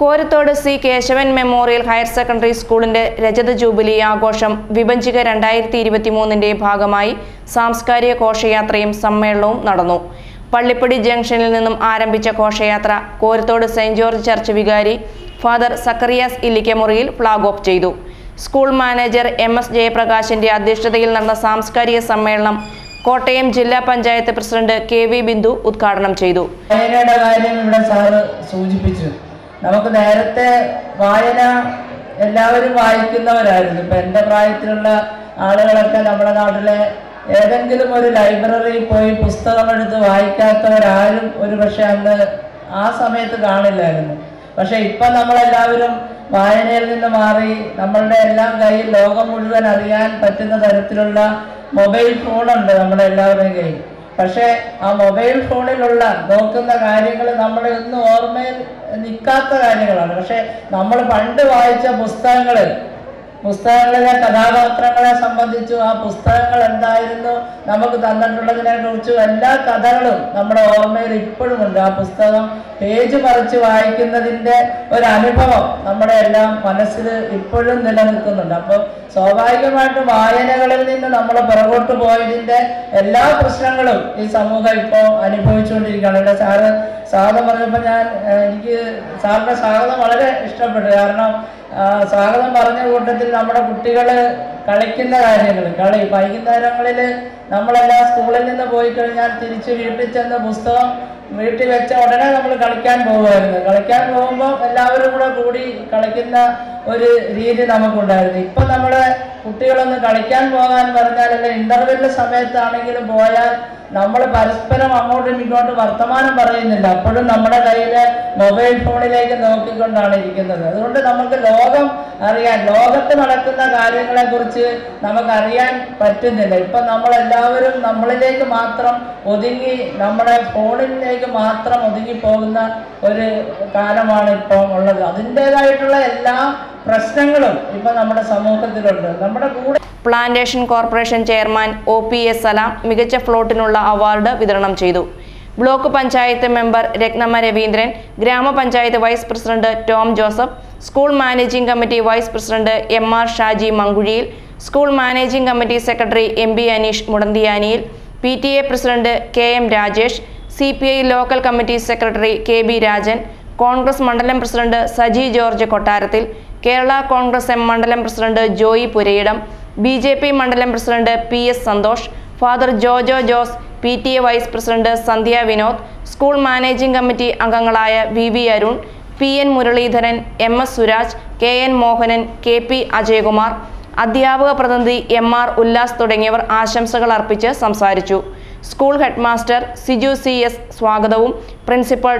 Korathodu C Kesavan memorial higher secondary സ്കൂളിന്റെ രജത jubilee ആഘോഷം വിഭജിക രണ്ടായിരത്തി ഇരുപത്തി മൂന്നിന്റെ ഭാഗമായി സാംസ്കാരിക ഘോഷയാത്രയും സമ്മേളനവും നടന്നു. പള്ളിപ്പടി ജംഗ്ഷനിൽ നിന്നും ആരംഭിച്ച ഘോഷയാത്ര കോരത്തോട് സെന്റ് ജോർജ് ചർച്ച് വികാരി father Zacharias Illikkamuriyil flag off ചെയ്തു. സ്കൂൾ മാനേജർ എം എസ് ജയപ്രകാശിന്റെ അധ്യക്ഷതയിൽ നടന്ന സാംസ്കാരിക സമ്മേളനം കോട്ടയം ജില്ലാ panchayat president K V Bindu ഉദ്ഘാടനം ചെയ്തു. സൂചിപ്പിച്ചു നമുക്ക് നേരത്തെ വായന എല്ലാവരും വായിക്കുന്നവരായിരുന്നു. ഇപ്പൊ എന്റെ പ്രായത്തിലുള്ള ആളുകളൊക്കെ നമ്മുടെ നാട്ടിലെ ഏതെങ്കിലും ഒരു ലൈബ്രറിയിൽ പോയി പുസ്തകം എടുത്ത് വായിക്കാത്തവരാരും ഒരു പക്ഷെ അന്ന് ആ സമയത്ത് കാണില്ലായിരുന്നു. പക്ഷെ ഇപ്പൊ നമ്മളെല്ലാവരും വായനയിൽ നിന്ന് മാറി നമ്മളുടെ എല്ലാം കയ്യിൽ ലോകം മുഴുവൻ അറിയാൻ പറ്റുന്ന തരത്തിലുള്ള മൊബൈൽ ഫോണുണ്ട് നമ്മുടെ എല്ലാവരുടെയും കയ്യിൽ. പക്ഷേ ആ മൊബൈൽ ഫോണിലുള്ള നോക്കുന്ന കാര്യങ്ങൾ നമ്മൾ ഒന്നും ഓർമ്മയിൽ നിൽക്കാത്ത കാര്യങ്ങളാണ്. പക്ഷെ നമ്മൾ പണ്ട് വായിച്ച പുസ്തകങ്ങൾ പുസ്തകങ്ങളിലെ കഥാപാത്രങ്ങളെ സംബന്ധിച്ചു ആ പുസ്തകങ്ങൾ എന്തായിരുന്നു നമുക്ക് തന്നിട്ടുള്ളതിനെ കുറിച്ചും എല്ലാ കഥകളും നമ്മുടെ ഓർമ്മയിൽ ഇപ്പോഴും ഉണ്ട്. ആ പുസ്തകം പേജ് മറിച്ച് വായിക്കുന്നതിന്റെ ഒരു അനുഭവം നമ്മുടെ എല്ലാം മനസ്സിൽ ഇപ്പോഴും നിലനിൽക്കുന്നുണ്ട്. അപ്പോൾ സ്വാഭാവികമായിട്ടും വായനകളിൽ നിന്ന് നമ്മൾ പുറകോട്ട് പോയതിന്റെ എല്ലാ പ്രശ്നങ്ങളും ഈ സമൂഹം ഇപ്പോൾ അനുഭവിച്ചുകൊണ്ടിരിക്കുകയാണ്. ഇവിടെ സാറ് സ്വാഗതം പറഞ്ഞപ്പോൾ ഞാൻ എനിക്ക് സാറിന്റെ സ്വാഗതം വളരെ ഇഷ്ടപ്പെട്ടു. കാരണം സ്വാഗതം പറഞ്ഞ കൂട്ടത്തിൽ നമ്മുടെ കുട്ടികൾ കളിക്കുന്ന കാര്യങ്ങൾ കളി വൈകുന്നേരങ്ങളിൽ നമ്മളെല്ലാം സ്കൂളിൽ നിന്ന് പോയി കഴിഞ്ഞാൽ തിരിച്ച് വീട്ടിൽ ചെന്ന് പുസ്തകം വീട്ടിൽ വെച്ച ഉടനെ നമ്മൾ കളിക്കാൻ പോകുമായിരുന്നു. കളിക്കാൻ പോകുമ്പോൾ എല്ലാവരും കൂടെ കൂടി കളിക്കുന്ന ഒരു രീതി നമുക്കുണ്ടായിരുന്നു. ഇപ്പം നമ്മുടെ കുട്ടികളൊന്ന് കളിക്കാൻ പോകാൻ പറഞ്ഞാൽ അല്ലെ ഇന്റർവെല്ല് സമയത്താണെങ്കിലും പോയാൽ നമ്മൾ പരസ്പരം അങ്ങോട്ടും ഇങ്ങോട്ടും വർത്തമാനം പറയുന്നില്ല. അപ്പോഴും നമ്മുടെ കയ്യിൽ മൊബൈൽ ഫോണിലേക്ക് നോക്കിക്കൊണ്ടാണ് ഇരിക്കുന്നത്. അതുകൊണ്ട് നമുക്ക് ലോകം അറിയാൻ ലോകത്ത് നടക്കുന്ന കാര്യങ്ങളെ കുറിച്ച് നമുക്ക് അറിയാൻ പറ്റുന്നില്ല. ഇപ്പൊ നമ്മളെല്ലാവരും നമ്മളിലേക്ക് മാത്രം ഒതുങ്ങി നമ്മുടെ ഫോണിലേക്ക് മാത്രം ഒതുങ്ങി പോകുന്ന ഒരു കാലമാണ് ഇപ്പോൾ ഉള്ളത്. അതിന്റെതായിട്ടുള്ള എല്ലാ പ്രശ്നങ്ങളും ഇപ്പൊ നമ്മുടെ സമൂഹത്തിലുണ്ട്. നമ്മുടെ കൂടെ plantation corporation chairman O P S Salam മികച്ച ഫ്ലോട്ടിനുള്ള അവാർഡ് വിതരണം ചെയ്തു. ബ്ലോക്ക് പഞ്ചായത്ത് മെമ്പർ രത്നമ്മ രവീന്ദ്രൻ ഗ്രാമപഞ്ചായത്ത് vice president Tom Joseph school managing committee vice president M R Shaji Mankuzhiyil school managing committee secretary M B Aneesh Mudanthiyaniyil P T A president K M Rajesh C P I local committee secretary K B Rajan Congress മണ്ഡലം president Saji George കൊട്ടാരത്തിൽ Kerala Congress M മണ്ഡലം president Joy Purayidam B J P മണ്ഡലം president P S Santhosh father Jojo Jose P T A vice president Sandhya Vinod school managing committee അംഗങ്ങളായ V V Arun P N Muraleedharan M S Suraj K N Mohanan K P Ajayakumar അധ്യാപക പ്രതിനിധി M R Ullas തുടങ്ങിയവർ ആശംസകൾ അർപ്പിച്ച് സംസാരിച്ചു. School headmaster Siju C S സ്വാഗതവും principal